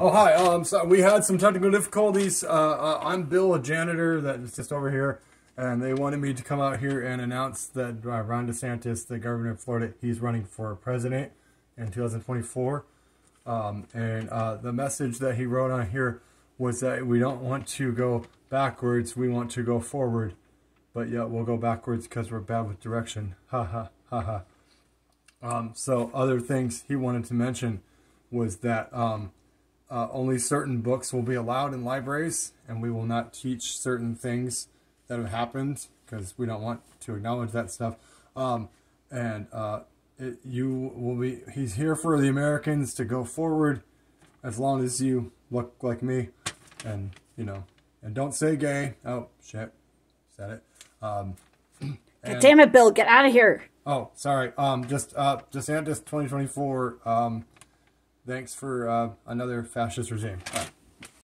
Oh hi. Um, so we had some technical difficulties. Uh, uh, I'm Bill, a janitor that is just over here, and they wanted me to come out here and announce that uh, Ron DeSantis, the governor of Florida, he's running for president in 2024. Um, and uh, the message that he wrote on here was that we don't want to go backwards, we want to go forward, but yet we'll go backwards because we're bad with direction. Ha ha ha ha. Um, so other things he wanted to mention was that. Um, uh, only certain books will be allowed in libraries, and we will not teach certain things that have happened because we don't want to acknowledge that stuff. Um, and uh, it, you will be. He's here for the Americans to go forward, as long as you look like me, and you know, and don't say gay. Oh shit, said it. Um, God damn it, Bill! Get out of here. Oh, sorry. Um, just uh, DeSantis 2024. Um, Thanks for uh, another fascist regime.